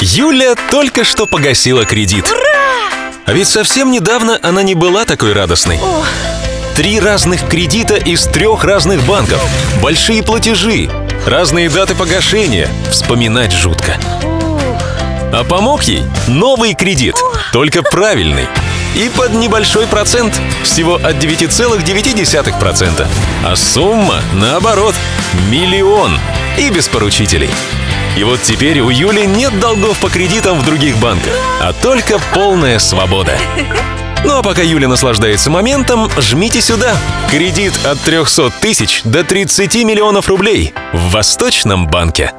Юля только что погасила кредит. А ведь совсем недавно она не была такой радостной. Три разных кредита из трех разных банков. Большие платежи. Разные даты погашения. Вспоминать жутко. А помог ей новый кредит, только правильный. И под небольшой процент, всего от 9,9%. А сумма, наоборот, миллион. И без поручителей. И вот теперь у Юли нет долгов по кредитам в других банках, а только полная свобода. Ну а пока Юля наслаждается моментом, жмите сюда. Кредит от 300 тысяч до 30 миллионов рублей в Восточном банке.